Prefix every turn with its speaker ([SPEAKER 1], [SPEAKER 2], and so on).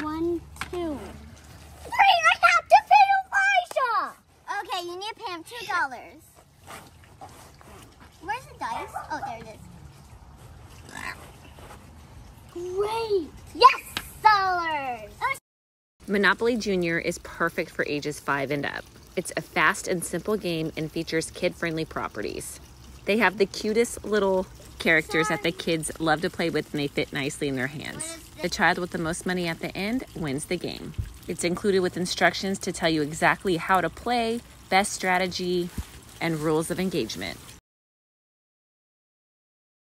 [SPEAKER 1] One, two. Three, I have to pay Elijah! Okay, you need to pay him two dollars. Where's the dice? Oh, there it is. Great! Yes, dollars!
[SPEAKER 2] Monopoly Junior is perfect for ages 5 and up. It's a fast and simple game and features kid friendly properties. They have the cutest little characters that the kids love to play with and they fit nicely in their hands. The child with the most money at the end wins the game. It's included with instructions to tell you exactly how to play, best strategy, and rules of engagement.